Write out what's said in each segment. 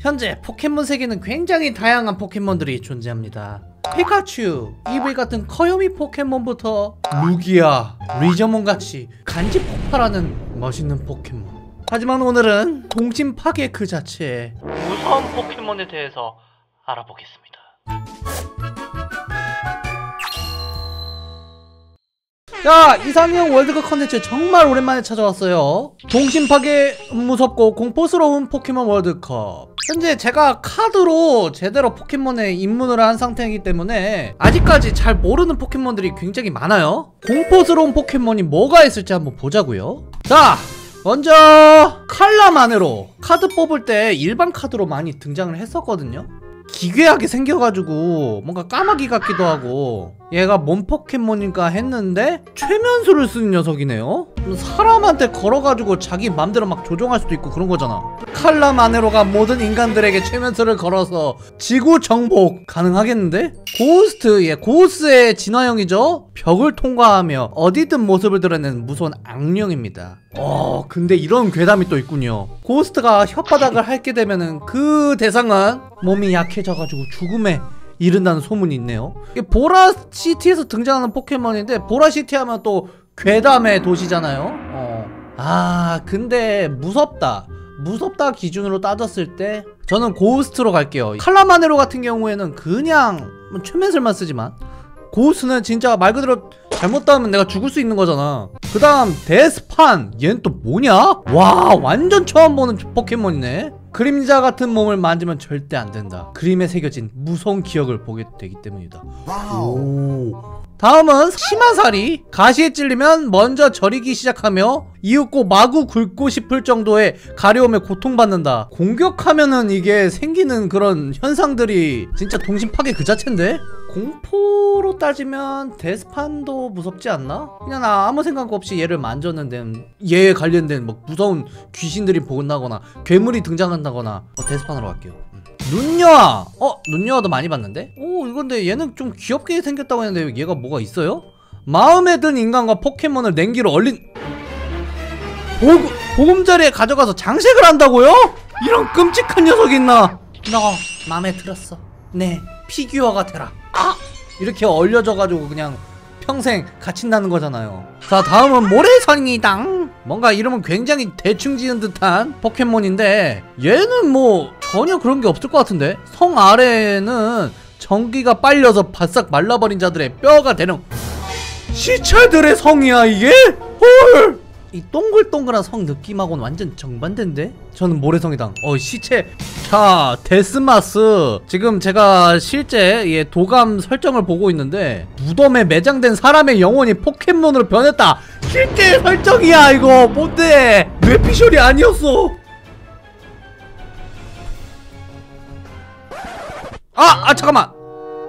현재 포켓몬 세계는 굉장히 다양한 포켓몬들이 존재합니다. 피카츄, 이브이 같은 커요미 포켓몬부터 루기아, 리자몽 같이 간지 폭발하는 멋있는 포켓몬. 하지만 오늘은 동심 파괴 그 자체의 무서운 포켓몬에 대해서 알아보겠습니다. 자 이상형 월드컵 컨텐츠 정말 오랜만에 찾아왔어요. 동심파괴 무섭고 공포스러운 포켓몬 월드컵. 현재 제가 카드로 제대로 포켓몬에 입문을 한 상태이기 때문에 아직까지 잘 모르는 포켓몬들이 굉장히 많아요. 공포스러운 포켓몬이 뭐가 있을지 한번 보자고요. 자 먼저 칼라마네로 카드 뽑을 때 일반 카드로 많이 등장을 했었거든요. 기괴하게 생겨가지고 뭔가 까마귀 같기도 하고 얘가 뭔 포켓몬인가 했는데 최면술을 쓰는 녀석이네요. 사람한테 걸어가지고 자기 맘대로 막 조종할 수도 있고 그런 거잖아. 칼라 마네로가 모든 인간들에게 최면술을 걸어서 지구 정복 가능하겠는데? 고우스트 얘 고오스의 진화형이죠. 벽을 통과하며 어디든 모습을 드러내는 무서운 악령입니다. 어 근데 이런 괴담이 또 있군요. 고스트가 혓바닥을 핥게 되면은 그 대상은 몸이 약해져가지고 죽음에 이른다는 소문이 있네요. 보라시티에서 등장하는 포켓몬인데 보라시티 하면 또 괴담의 도시잖아요. 어. 아 근데 무섭다. 무섭다 기준으로 따졌을 때 저는 고스트로 갈게요. 칼라마네로 같은 경우에는 그냥 뭐 최면술만 쓰지만 고스트는 진짜 말 그대로 잘못 닿으면 내가 죽을 수 있는 거잖아. 그 다음 데스판 얘는 또 뭐냐? 와 완전 처음 보는 포켓몬이네 그림자 같은 몸을 만지면 절대 안 된다 그림에 새겨진 무서운 기억을 보게 되기 때문이다 오. 다음은 심화살이 가시에 찔리면 먼저 저리기 시작하며 이윽고 마구 긁고 싶을 정도의 가려움에 고통받는다 공격하면은 이게 생기는 그런 현상들이 진짜 동심 파괴 그 자체인데? 공포로 따지면 데스판도 무섭지 않나? 그냥 나 아무 생각 없이 얘를 만졌는데 얘에 관련된 뭐 무서운 귀신들이 보나거나 괴물이 등장한다거나 어, 데스판으로 갈게요 음. 눈여아! 어? 눈여아도 많이 봤는데? 오 이건데 얘는 좀 귀엽게 생겼다고 했는데 얘가 뭐가 있어요? 마음에 든 인간과 포켓몬을 냉기로 얼린 보금, 보금자리에 가져가서 장식을 한다고요? 이런 끔찍한 녀석이 있나? 너 마음에 들었어 네 피규어가 되라 아! 이렇게 얼려져가지고 그냥 평생 갇힌다는 거잖아요 자 다음은 모래선이당 뭔가 이름은 굉장히 대충 지은 듯한 포켓몬인데 얘는 뭐 전혀 그런 게 없을 것 같은데 성 아래에는 전기가 빨려서 바싹 말라버린 자들의 뼈가 되는 시체들의 성이야 이게? 헐! 이 동글동글한 성 느낌하고는 완전 정반대인데? 저는 모래성이당 어 시체 자 데스마스. 지금 제가 실제 예, 도감 설정을 보고 있는데 무덤에 매장된 사람의 영혼이 포켓몬으로 변했다. 실제 설정이야 이거. 뭔데? 뇌피셜이 아니었어? 아! 아 잠깐만.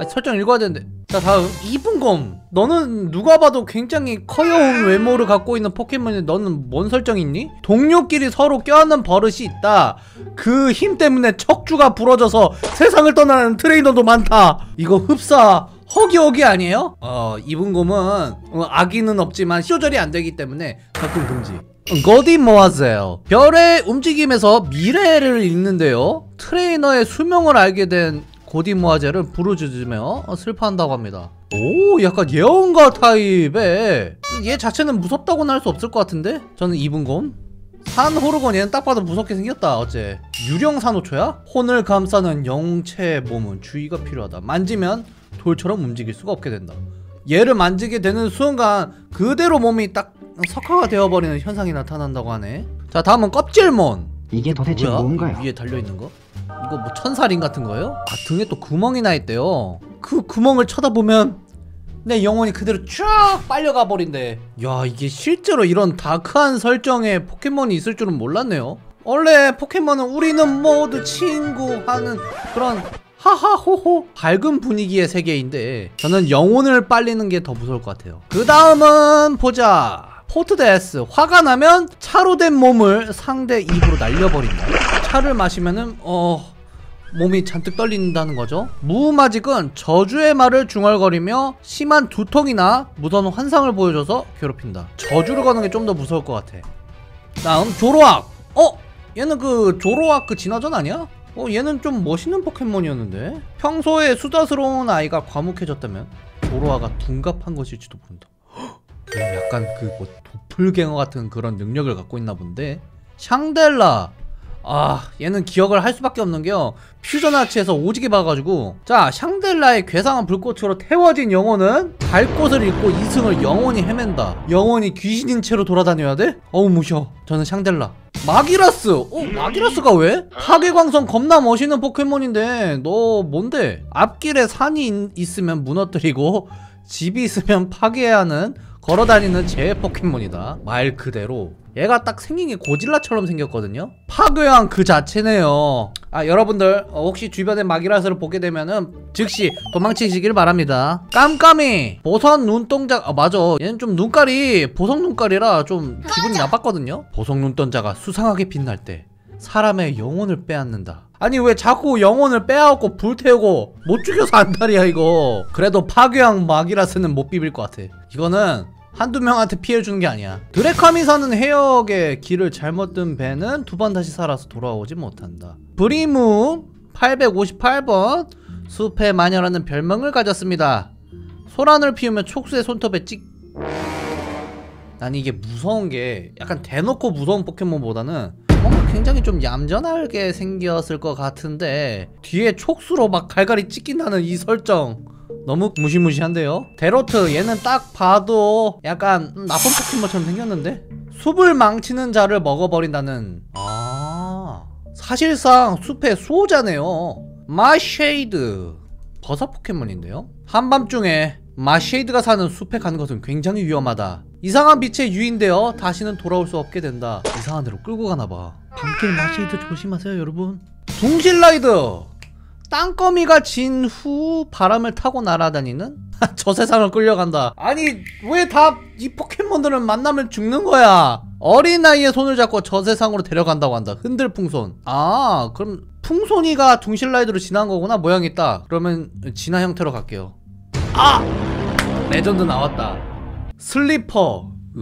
아, 설정 읽어야 되는데 자 다음. 이분검. 너는 누가 봐도 굉장히 커여운 외모를 갖고 있는 포켓몬인데 너는 뭔 설정이 있니? 동료끼리 서로 껴안는 버릇이 있다. 그 힘 때문에 척추가 부러져서 세상을 떠나는 트레이너도 많다. 이거 흡사 허기허기 아니에요? 어 이분검은 어, 악의는 없지만 조절이 안 되기 때문에 접근 금지. 거디 모아젤. 별의 움직임에서 미래를 읽는데요. 트레이너의 수명을 알게 된 고디모아젤을 부르짖으며 슬퍼한다고 합니다 오 약간 예언가 타입의 얘 자체는 무섭다고는 할 수 없을 것 같은데? 저는 이분곰 산 호르곤 얘는 딱 봐도 무섭게 생겼다 어째 유령 산호초야? 혼을 감싸는 영체의 몸은 주의가 필요하다 만지면 돌처럼 움직일 수가 없게 된다 얘를 만지게 되는 순간 그대로 몸이 딱 석화가 되어버리는 현상이 나타난다고 하네 자 다음은 껍질몬 이게 도대체? 뭔가요? 위에 달려있는 거? 이거 뭐 천살인 같은 거예요? 아 등에 또 구멍이 나 있대요. 그 구멍을 쳐다보면 내 영혼이 그대로 쫙 빨려가 버린대. 야 이게 실제로 이런 다크한 설정의 포켓몬이 있을 줄은 몰랐네요. 원래 포켓몬은 우리는 모두 친구 하는 그런 하하호호 밝은 분위기의 세계인데 저는 영혼을 빨리는 게 더 무서울 것 같아요. 그 다음은 보자 포트데스. 화가 나면 차로 된 몸을 상대 입으로 날려버린다. 차를 마시면은 어 몸이 잔뜩 떨린다는 거죠. 무마직은 저주의 말을 중얼거리며 심한 두통이나 무서운 환상을 보여줘서 괴롭힌다. 저주를 거는 게 좀 더 무서울 것 같아. 다음 조로악. 어? 얘는 그 조로악 그 진화전 아니야? 어 얘는 좀 멋있는 포켓몬이었는데. 평소에 수다스러운 아이가 과묵해졌다면 도로아가 둔갑한 것일지도 모른다 약간 그 뭐 도플갱어 같은 그런 능력을 갖고 있나 본데 샹델라 아 얘는 기억을 할 수밖에 없는 게요 퓨전 아치에서 오지게 봐가지고 자 샹델라의 괴상한 불꽃으로 태워진 영혼은 갈 곳을 잃고 이승을 영원히 헤맨다 영원히 귀신인 채로 돌아다녀야 돼? 어우 무셔 저는 샹델라 마기라스 어 마기라스가 왜? 파괴광선 겁나 멋있는 포켓몬인데 너 뭔데? 앞길에 산이 있- 있으면 무너뜨리고 집이 있으면 파괴해야 하는 걸어다니는 제 포켓몬이다. 말 그대로. 얘가 딱 생긴 게 고질라처럼 생겼거든요. 파괴왕 그 자체네요. 아 여러분들 어, 혹시 주변에 마기라스를 보게 되면은 즉시 도망치시길 바랍니다. 깜깜이! 보석 눈동자 아 맞아. 얘는 좀 눈깔이 보석 눈깔이라 좀 기분이 나빴거든요. 보석 눈동자가 수상하게 빛날 때 사람의 영혼을 빼앗는다. 아니 왜 자꾸 영혼을 빼앗고 불태우고 못 죽여서 안달이야 이거? 그래도 파괴왕 마기라스는 못 비빌 것 같아 이거는 한두 명한테 피해 주는 게 아니야. 드레카미 사는 해역에 길을 잘못 든 배는 두 번 다시 살아서 돌아오지 못한다. 브리무 858번 숲의 마녀라는 별명을 가졌습니다. 소란을 피우면 촉수의 손톱에 찍 난 이게 무서운 게 약간 대놓고 무서운 포켓몬보다는 뭔가 굉장히 좀 얌전하게 생겼을 것 같은데 뒤에 촉수로 막 갈갈이 찍힌다는 이 설정 너무 무시무시한데요? 대로트 얘는 딱 봐도 약간 음, 나쁜 포켓몬처럼 생겼는데? 숲을 망치는 자를 먹어버린다는. 아 사실상 숲의 수호자네요. 마쉐이드. 버섯 포켓몬인데요? 한밤중에 마쉐이드가 사는 숲에 가는 것은 굉장히 위험하다. 이상한 빛에 유인되어 다시는 돌아올 수 없게 된다. 이상한 데로 끌고 가나봐. 밤길 마쉐이드 조심하세요 여러분. 둥실라이드 땅거미가 진 후 바람을 타고 날아다니는? 저 세상으로 끌려간다. 아니 왜 다 이 포켓몬들은 만나면 죽는 거야? 어린 아이의 손을 잡고 저 세상으로 데려간다고 한다. 흔들풍손. 아 그럼 풍손이가 둥실라이드로 진화한 거구나. 모양이 있다. 그러면 진화 형태로 갈게요. 아! 레전드 나왔다. 슬리퍼. 으...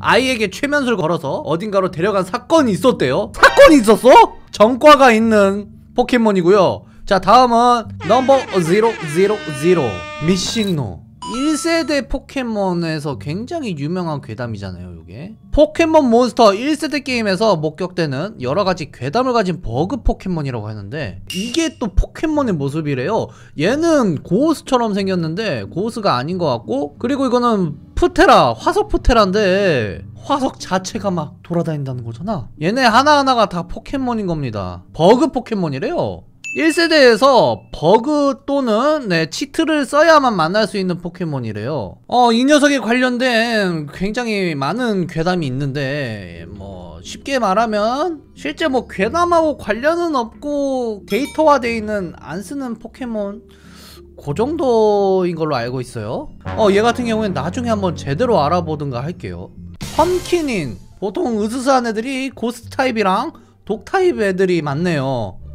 아이에게 최면술 걸어서 어딘가로 데려간 사건이 있었대요. 사건이 있었어? 전과가 있는 포켓몬이고요. 자 다음은 넘버 000 미싱노 1세대 포켓몬에서 굉장히 유명한 괴담이잖아요 이게. 포켓몬 몬스터 1세대 게임에서 목격되는 여러가지 괴담을 가진 버그 포켓몬이라고 하는데 이게 또 포켓몬의 모습이래요. 얘는 고오스처럼 생겼는데 고오스가 아닌 것 같고 그리고 이거는 프테라 화석 프테라인데 화석 자체가 막 돌아다닌다는 거잖아. 얘네 하나하나가 다 포켓몬인 겁니다. 버그 포켓몬이래요 1세대에서 버그 또는 네, 치트를 써야만 만날 수 있는 포켓몬이래요. 어, 이 녀석에 관련된 굉장히 많은 괴담이 있는데 뭐 쉽게 말하면 실제 뭐 괴담하고 관련은 없고 데이터화되어 있는 안 쓰는 포켓몬 그 정도인 걸로 알고 있어요. 어, 얘 같은 경우엔 나중에 한번 제대로 알아보든가 할게요. 펌킨인 보통 으스스한 애들이 고스트 타입이랑 독 타입 애들이 많네요.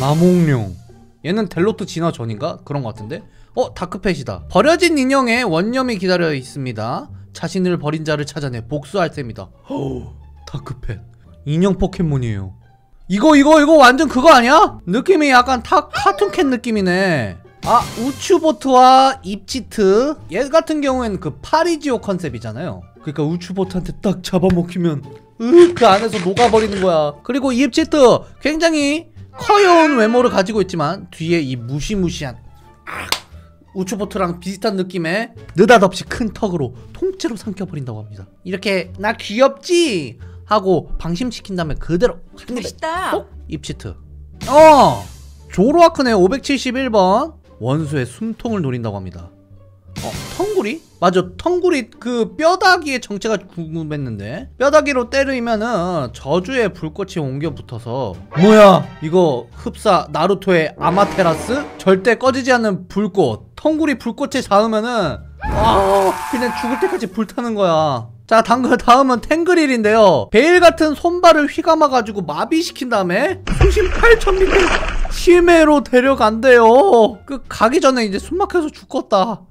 나목령. 얘는 대로트 진화 전인가? 그런 것 같은데? 어? 다크펫이다. 버려진 인형에 원념이 깃들어 있습니다. 자신을 버린 자를 찾아내 복수할 셈이다. 허 다크펫. 인형 포켓몬이에요. 이거 이거 이거 완전 그거 아니야? 느낌이 약간 타, 카툰캣 느낌이네. 아 우츠보트와 입치트. 얘 같은 경우에는 그 파리지옥 컨셉이잖아요. 그러니까 우츠보트한테 딱 잡아먹히면 으, 그 안에서 녹아버리는 거야. 그리고 입치트 굉장히 커요운 외모를 가지고 있지만 뒤에 이 무시무시한 아, 우추보트랑 비슷한 느낌의 느닷없이 큰 턱으로 통째로 삼켜버린다고 합니다 이렇게 나 귀엽지? 하고 방심시킨 다음에 그대로 멋있다. 쏙 입시트 어! 조로아크네 571번 원수의 숨통을 노린다고 합니다 어, 텅구리? 맞아, 텅구리 그 뼈다귀의 정체가 궁금했는데. 뼈다귀로 때리면은 저주의 불꽃이 옮겨 붙어서 뭐야 이거 흡사 나루토의 아마테라스? 절대 꺼지지 않는 불꽃. 텅구리 불꽃에 닿으면은 아 그냥 죽을 때까지 불타는 거야. 자 당근 다음은 탱그릴인데요. 베일 같은 손발을 휘감아가지고 마비시킨 다음에 수심 8,000m 심해로 데려간대요. 그 가기 전에 이제 숨 막혀서 죽겠다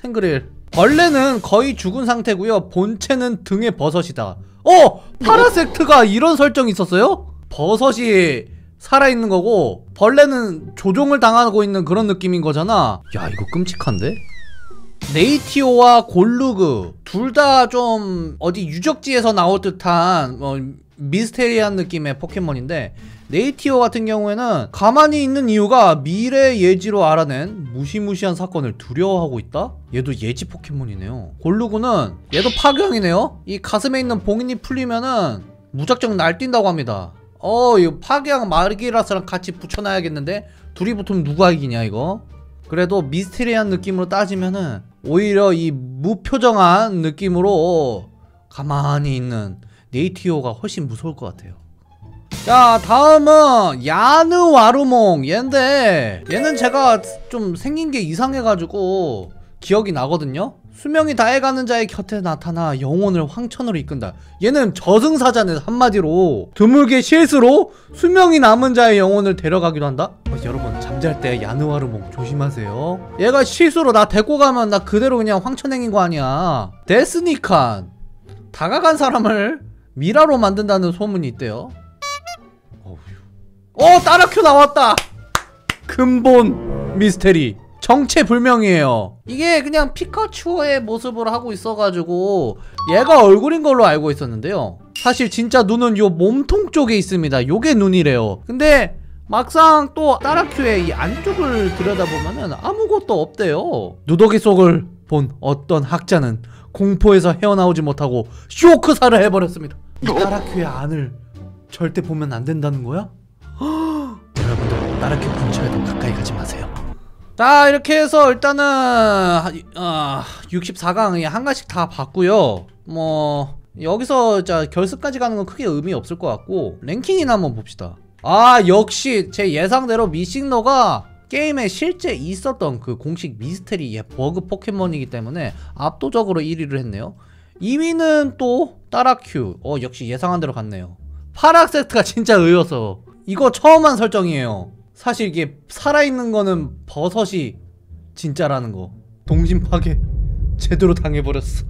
탱그릴 벌레는 거의 죽은 상태고요 본체는 등에 버섯이다 어! 파라섹트가 이런 설정이 있었어요? 버섯이 살아있는 거고 벌레는 조종을 당하고 있는 그런 느낌인 거잖아 야 이거 끔찍한데? 네이티오와 골루그 둘 다 좀 어디 유적지에서 나올 듯한 어, 미스테리한 느낌의 포켓몬인데 네이티오 같은 경우에는 가만히 있는 이유가 미래 예지로 알아낸 무시무시한 사건을 두려워하고 있다? 얘도 예지 포켓몬이네요. 골루그는 얘도 파괴형이네요. 이 가슴에 있는 봉인이 풀리면은 무작정 날뛴다고 합니다. 어 이거 파괴형 마르기라스랑 같이 붙여놔야겠는데 둘이 붙으면 누가 이기냐 이거? 그래도 미스테리한 느낌으로 따지면은 오히려 이 무표정한 느낌으로 가만히 있는 네이티오가 훨씬 무서울 것 같아요. 자 다음은 야느 와루몽 얘인데 얘는 제가 좀 생긴 게 이상해가지고 기억이 나거든요. 수명이 다해가는 자의 곁에 나타나 영혼을 황천으로 이끈다. 얘는 저승사자네 한마디로 드물게 실수로 수명이 남은 자의 영혼을 데려가기도 한다? 어, 여러분 잠잘 때 야느와르몽 조심하세요. 얘가 실수로 나 데리고 가면 나 그대로 그냥 황천행인 거 아니야. 데스니칸. 다가간 사람을 미라로 만든다는 소문이 있대요. 어 따라큐 나왔다. 근본 미스테리. 정체불명이에요. 이게 그냥 피카츄의 모습을 하고 있어가지고 얘가 얼굴인 걸로 알고 있었는데요. 사실 진짜 눈은 요 몸통 쪽에 있습니다. 요게 눈이래요. 근데 막상 또 따라큐의 이 안쪽을 들여다보면은 아무것도 없대요. 누더기 속을 본 어떤 학자는 공포에서 헤어나오지 못하고 쇼크사를 해버렸습니다. 이 따라큐의 안을 절대 보면 안 된다는 거야? 여러분들 따라큐 근처에도 가까이 가지 마세요. 자 이렇게 해서 일단은 어, 64강 한 가지씩 다 봤고요. 뭐 여기서 자 결승까지 가는 건 크게 의미 없을 것 같고 랭킹이나 한번 봅시다. 아 역시 제 예상대로 미싱너가 게임에 실제 있었던 그 공식 미스테리 예, 버그 포켓몬이기 때문에 압도적으로 1위를 했네요. 2위는 또 따라큐. 어 역시 예상한 대로 갔네요. 파락 세트가 진짜 의여서. 이거 처음 한 설정이에요. 사실 이게 살아있는 거는 버섯이 진짜라는 거. 동심 파괴 제대로 당해버렸어